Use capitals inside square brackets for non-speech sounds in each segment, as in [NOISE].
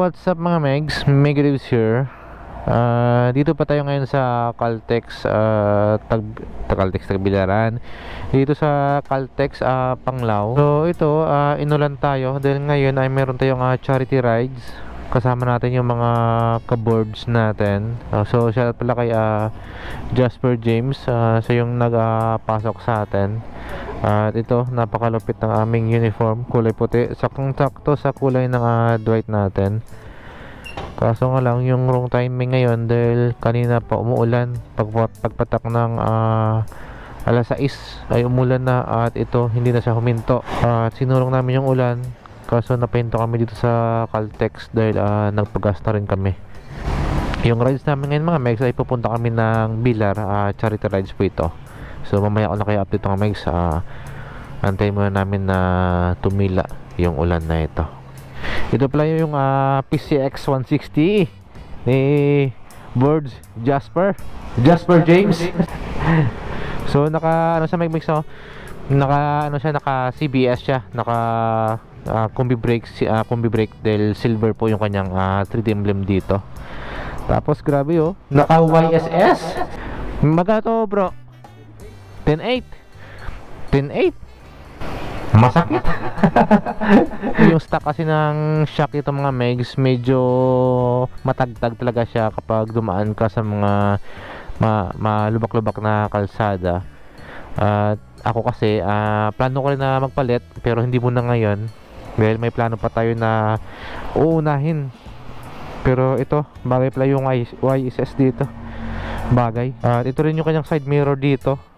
What's up mga Megs? Meg Reeves here. Ah, Dito pa tayo ngayon sa Caltex uh, tag, Caltex Tagbilaran. Dito sa Caltex ah, Panglao. So ito, ah, inulan tayo Dahil ngayon ay meron tayong ah, charity rides. Kasama natin yung mga kaboards natin. Ah, So shout out pala kay ah, Jasper James. Ah, Siya yung nagpasok sa atin at ito, napakalupit ng aming uniform, kulay puti. Saktong-sakto sa kulay ng ah, Dwight natin. Kaso nga lang, yung wrong timing ngayon dahil kanina pa umuulan. Pag, pagpatak ng ah, alas 6 ay umulan na at ito, hindi na siya huminto. At sinurong namin yung ulan. Kaso napahinto kami dito sa Caltex dahil ah, nagpagasta rin kami. Yung rides namin ngayon mga megs ay pupunta kami ng Bilar, ah, charity rides po ito. So mamaya ko na kayo update mga megs. Uh, antayin muna namin na tumila yung ulan na ito. Ito pala yung uh, PCX 160 ni Birds Jasper. Jasper James. [LAUGHS] so naka ano siya may mix oh. Naka ano siya naka CBS siya, naka uh, combi brake uh, combi brake dahil silver po yung kanyang uh, 3D emblem dito. Tapos grabe oh, naka YSS. Magkano bro? 10.8 10.8 Masakit. [LAUGHS] Yung stock kasi ng shock ito mga megs Medyo matagtag talaga siya Kapag dumaan ka sa mga ma malubak-lubak na kalsada. At ako kasi uh, Plano ko rin na magpalit Pero hindi muna ngayon. Dahil may plano pa tayo na Uunahin. Pero ito Bagay pala yung YSS dito. Bagay. At ito rin yung kanyang side mirror dito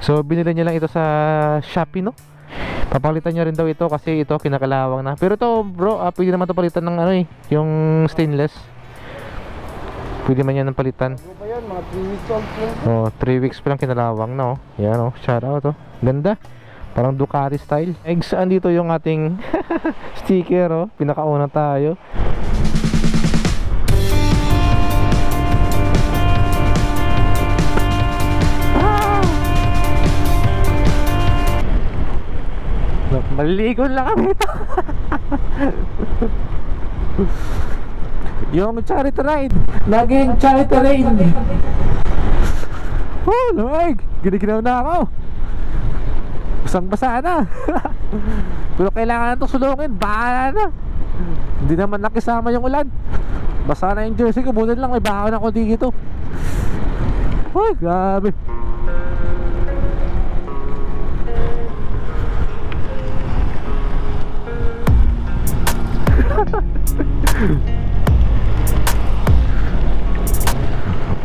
So binili niya lang ito sa Shopee no? Papalitan niya rin daw ito kasi ito kinakalawang na. Pero ito bro, uh, pwede naman ito palitan ng ano eh Yung stainless. Pwede man yan ng palitan. Ano? Mga 3 weeks old. Oh, 3 weeks pa lang kinalawang na oh. Yan oh, shout out oh. Ganda. Parang Ducati style. Eggs, andito yung ating [LAUGHS] sticker oh. Pinakauna tayo Maliligo lang kami ito. [LAUGHS] yung charity ride. Naging charity ride. Oh, lamig. Giniginaw na ako. Basang basa na. [LAUGHS] Pero kailangan na itong sulungin. Bahala na. Hindi naman nakisama yung ulan. Basa na yung jersey ko. Bulan lang may bakon ako dito. Uy, grabe.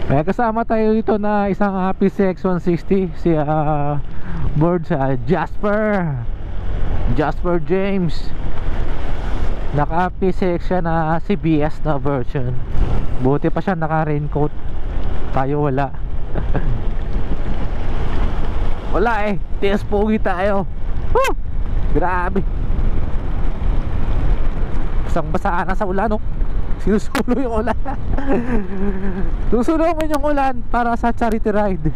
May [LAUGHS] kasama tayo dito na isang uh, PCX 160 si uh, board sa uh, Jasper. Jasper James. Naka PCX siya na CBS na version. Buti pa siya naka raincoat tayo wala. [LAUGHS] Wala eh. Tias pogi tayo. Woo! grabe basang basa na sa ulan no sinusulo yung ulan. [LAUGHS] Susulungan yung ulan para sa charity ride.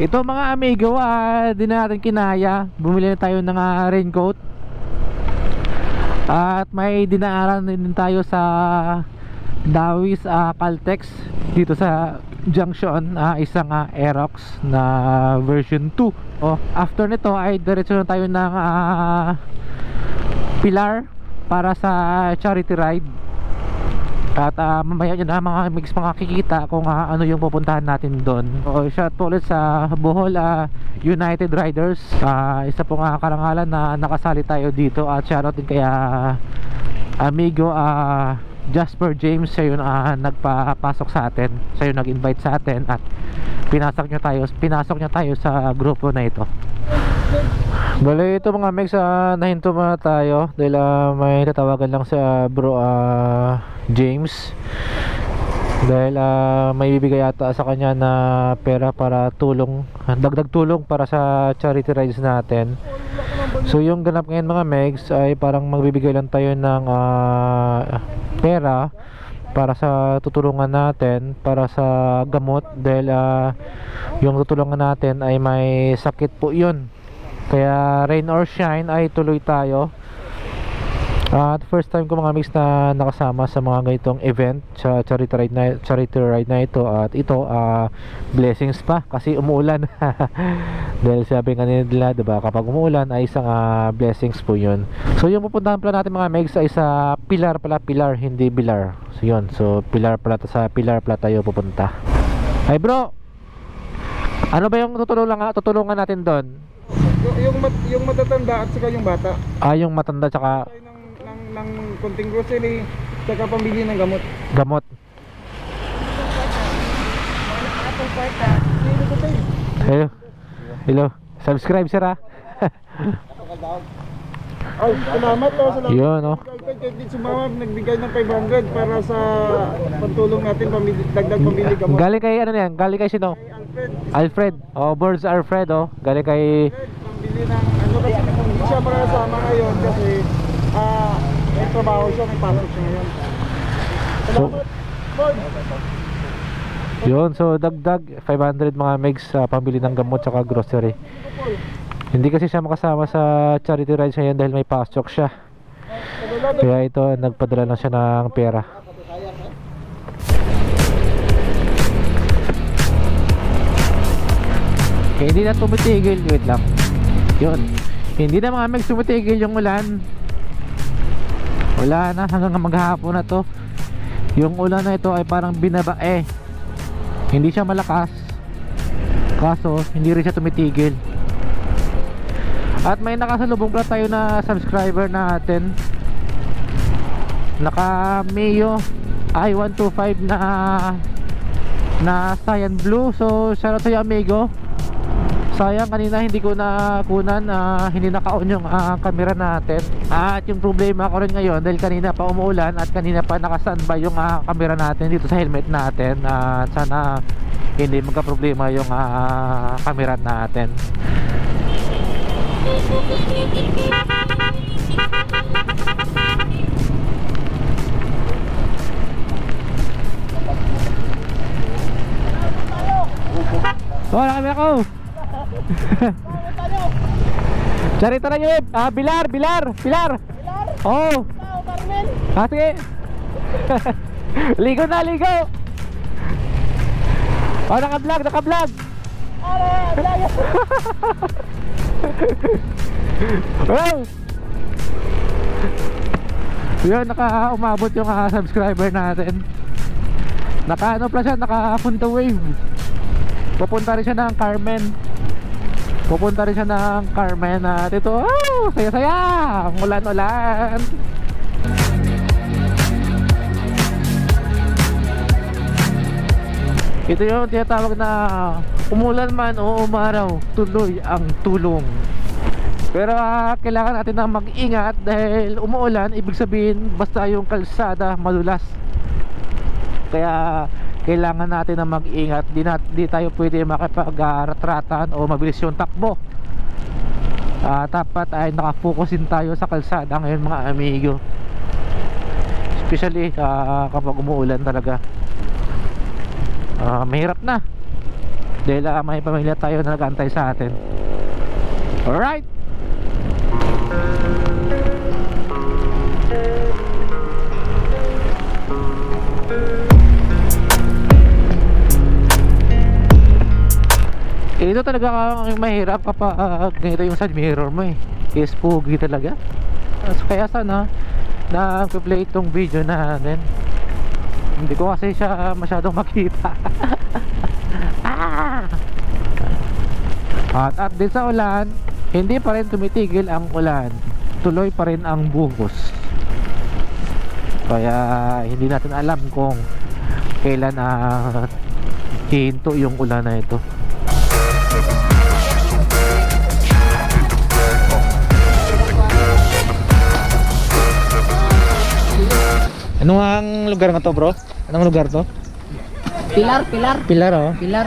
Ito mga amigo ah, di na natin kinaya. Bumili na tayo ng uh, raincoat. At may dinaaran din tayo sa Dawis uh, Caltex dito sa junction uh, isang uh, Aerox na version 2 oh, after nito ay diretso na tayo ng uh, Pilar para sa charity ride. At uh, mamaya nyo na mga mix makakikita kung uh, ano yung pupuntahan natin doon. So, shout po ulit sa Bohol uh, United Riders. Uh, isa pong uh, karangalan na nakasali tayo dito. At shoutout din kaya amigo uh, Jasper James. Siya yung uh, nagpapasok sa atin. Siya yung nag-invite sa atin at pinasok nyo tayo pinasok nyo tayo sa grupo na ito Bale ito mga megs uh, nahinto muna tayo dahil uh, may tatawagan lang sa bro uh, James. Dahil uh, may bibigay ata sa kanya na pera para tulong dagdag tulong para sa charity rides natin. So yung ganap ngayon mga megs ay parang magbibigay lang tayo ng uh, pera para sa tutulungan natin para sa gamot. Dahil uh, yung tutulungan natin ay may sakit po yun kaya rain or shine ay tuloy tayo. At first time ko mga mix na nakasama sa mga ganitong event sa charity ride na, charity ride na ito. At ito ah, blessings pa kasi umuulan. [LAUGHS] Dahil sabi kanina nila diba kapag umuulan ay isang ah, blessings po yun. So yung pupuntahan pala natin mga mix ay sa pilar pala pilar hindi bilar. So yun. So pilar pala sa pilar pala tayo pupunta. Ay bro! Ano ba yung tutulungan, tutulungan natin doon Yung, yung, mat, yung matatanda at saka yung bata. ah yung matanda tsaka Tayo ng, ng, ng konting grocery, saka pambili ng gamot. gamot hello hello subscribe sir ah [LAUGHS] Ay, salamat to. Salamat. yun oh Kay Sumama, nagbigay ng 500 para sa pantulong natin, pambili, dagdag pambili gamot. Galing kay ano yan? Galing kay sino? Kay Alfred, Alfred. Oh, Birds Alfred oh. Galing kay pambili ng ano kasi hindi siya makasama ngayon kasi ah may trabaho siya, may pasok siya ngayon. Salamat. Yun, so dagdag 500 mga megs sa pambili ng gamot tsaka grocery. Hindi kasi siya makasama sa charity ride ngayon dahil may pasok siya. Kaya ito, nagpadala lang siya ng pera. Kaya hindi na tumitigil, wait lang. Yun. Hindi na mga megs tumitigil yung ulan. Wala na hanggang maghapon na to. Yung ulan na ito ay parang binabae. Hindi siya malakas. Kaso, hindi rin siya tumitigil. At may nakasalubong pala tayo na subscriber natin. Naka Mio i125 na na cyan blue. So, shoutout sa'yo amigo. Sayang kanina hindi ko na kunan ah, hindi naka-on yung ah, camera natin. At yung problema ko rin ngayon dahil kanina pa umuulan at kanina pa naka-standby yung ah, camera natin dito sa helmet natin. At sana hindi magka-problema yung ah, camera natin. Oh, nakamira ko. [LAUGHS] Charita na yun. Ah, Bilar, Bilar, Bilar. Bilar? Oh. Ah, sige. [LAUGHS] ligo na, ligo. Oh, naka-vlog, naka-vlog. [LAUGHS] Wow! Yun, naka umabot yung ah, subscriber natin. Naka ano pala siya, naka punta wave. Pupunta rin siya ng Carmen. Pupunta rin siya ng Carmen at ito, oh, saya-saya! Ulan-ulan! Ito yung tinatawag na umulan man o umaraw, tuloy ang tulong. Pero ah, kailangan natin na mag-ingat dahil umuulan, ibig sabihin basta yung kalsada madulas. Kaya kailangan natin na mag-ingat. Di, na, di tayo pwede makipag-ratratan o mabilis yung takbo. Ah, dapat ay nakafokusin tayo sa kalsada ngayon mga amigo. Especially ah, kapag umuulan talaga. Ah, mahirap na. Dahil ah, may pamilya tayo na nag-antay sa atin. Alright. Ito talaga ang mahirap kapag ganito yung side mirror mo eh. Is pogi talaga. So, kaya sana na play itong video natin. Hindi ko kasi siya masyadong makita. [LAUGHS] ah! At at din sa ulan, hindi pa rin tumitigil ang ulan. Tuloy pa rin ang buhos. Kaya hindi natin alam kung kailan uh, hihinto yung ulan na ito. Ano ang lugar nga to bro? Anong lugar to? Pilar, pilar, Pilar oh. pilar.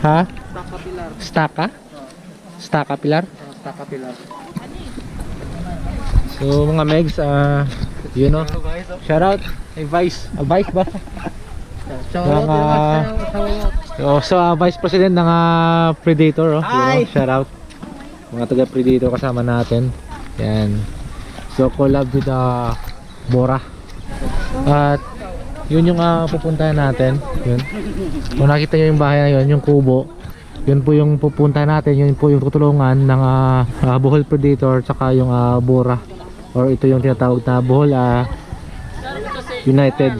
Ha? Taka pilar. Staka? Staka pilar? Taka pilar. So mga megs, ah, you know, shout out, hey Vice, ah, Vice ba? Mga- naman sa Oh, so ah, Vice President ng ah, Predator, oh, you know, shout out. Mga taga Predator kasama natin. Yan. So collab with uh, Bora. At yun yung uh, pupuntahan natin. Yun. Kung nakita nyo yung bahay na yun, yung kubo. Yun po yung pupuntahan natin. Yun po yung tutulungan ng uh, uh, Bohol Predator tsaka yung uh, Bora. Or ito yung tinatawag na Bohol uh, United.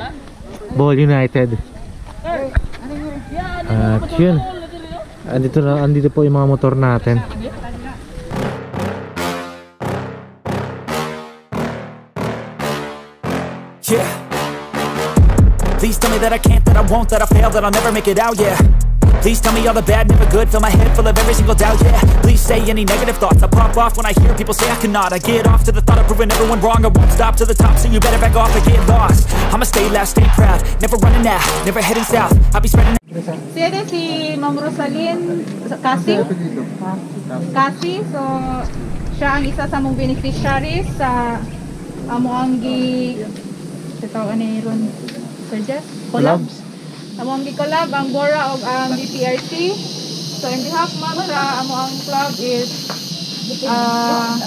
Bohol United. At yun. Andito na andito po yung mga motor natin. Yeah. Please tell me that I can't, that I won't, that I fail, that I'll never make it out, yeah. Please tell me all the bad, never good, fill my head full of every single doubt, yeah. Please say any negative thoughts, I pop off when I hear people say I cannot. I get off to the thought of proving everyone wrong, I won't stop to the top, so you better back off or get lost. I'ma stay loud, stay proud, never running out, never heading south. I'll be spreading Si ano si Ma'am Rosalyn Kasi? Kasi, so siya ang isa sa mong beneficiaries sa amo ang gi sa tawag ni Ron Serges? Collab? Amo ang gi collab ang Bora o ang BPRT. So in behalf ma'am sa amo ang club is ah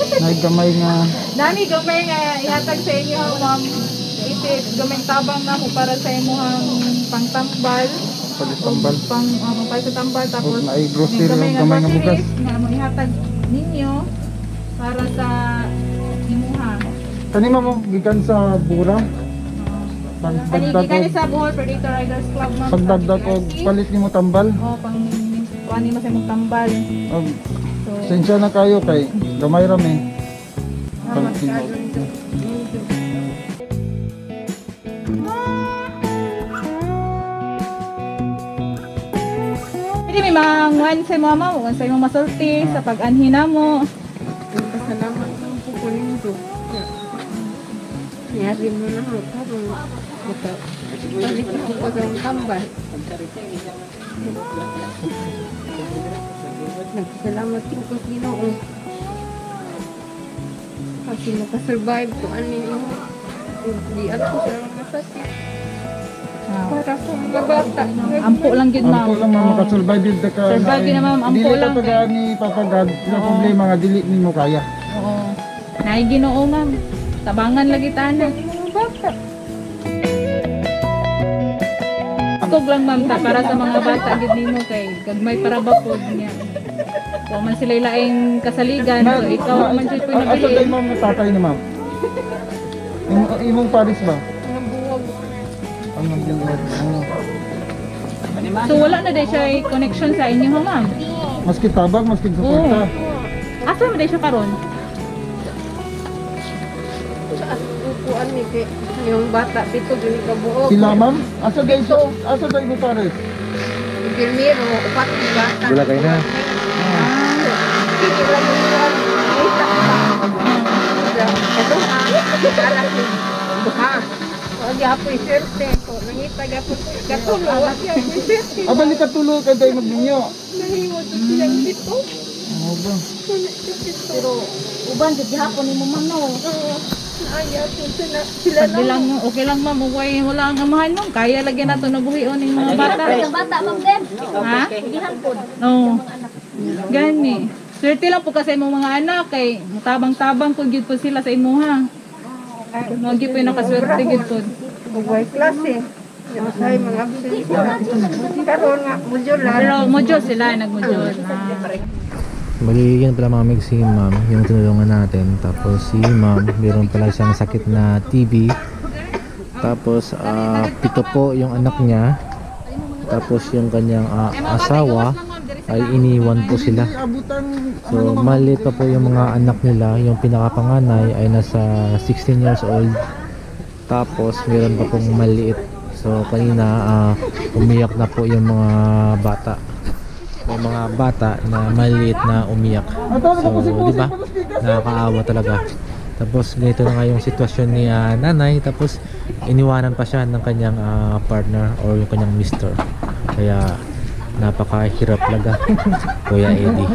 Nagkamay nga. Nani gamay nga ihatag sa inyo ma'am isip gamay tabang na para sa imong pangtambal Pagtambal. pang uh, pang sa tambal tapos Tapos na ay grocery, gamay nga gamay nga mo ihatag ninyo para sa. Kanima mo gikan sa bura. Pag Kani pagdag gikan o sa Bohol Predator Riders Club ma'am. pagdagdag o palit nimo tambal. Oh, pang kuani mo sa imong tambal. Og So, Sensya na kayo kay gamay rami. ah, Palit nimo. Hindi may manguan sa mama mo, sa imong masulti, sa pag-anhina mo. Salamat ng pupunin ko. Nyari mo na ako karon maka balik ako pa sa tambal. Nagsalamat ko sa Ginoo. Kasi nakasurvive ko ani yung di ako sa mga sakit. Para sa mga bata. ampo lang gid ma'am. Ampo lang ma'am, makasurvive yun ka. Survive yun na, ma'am, ampo Dili lang ka taga ni Papa God. Sila problema nga dili nimo kaya. Oo. Naay Ginoo ma'am. Tabangan lagi tana. Bata. Tug lang ma'am ta para sa mga bata gid nimo kay gagmay para ba pod niya. Wa man sila laing kasaligan so ikaw man jud Asa pinabili. day ma'am tatay ni ma'am? Imo- Imong paris ba? Ang buwag. Ang nagdiwag. So wala na day siya connection sa inyo ha ma'am. Maski tabang, maski suporta. Asa mo day siya karon? Upuan ni kay yung bata dito gini ka buok. Sila ma'am? Asa day so, asa day mo pares? Pilmiro, upat ni bata. Wala kayo na. Hindi lang yung buwan. Ay, tak Ito ha. Alam ko. Ha. Huwag yapo yung swerte ko. Nangita yapo. Katulo. Huwag yapo yung swerte. Ah, balik ka tulo ka day magninyo. Nahiwag ko silang dito. Ano ba? Pero, Uban jud gihapon nimo ma'am no. oo. Naaya po sila. Sila Pag lang okay lang ma'am ugay wala ang amahan ma'am. Kaya lagi nato nabuhion ning mga bata. bata, ma'am din. Ha? Gihan po. Oo. Gani. Swerte lang po kasi imong mga anak kay mutabang-tabang po gyud po sila sa imuha. Mo gyud po yung nakaswerte gyud po. Buhay klase. Yung ay mga absent. Karoon nga, modular. Pero module sila nagmodule. Ah. Bali, yan pala mga si ma'am, yung tinulungan natin. Tapos si ma'am, meron pala siyang sakit na TB. Tapos, ah, pito po yung anak niya. Tapos yung kanyang ah, asawa ay iniwan po sila. So, maliit pa po yung mga anak nila. Yung pinakapanganay ay nasa 16 years old. Tapos, meron pa pong maliit. So, kanina ah, umiyak na po yung mga bata. May mga bata na maliit na umiyak. So, di ba? Nakakaawa talaga. Tapos, ganito na nga yung sitwasyon ni ah, nanay. Tapos, iniwanan pa siya ng kanyang ah, partner or yung kanyang mister. Kaya, napakahirap talaga. [LAUGHS] Kuya Eddie.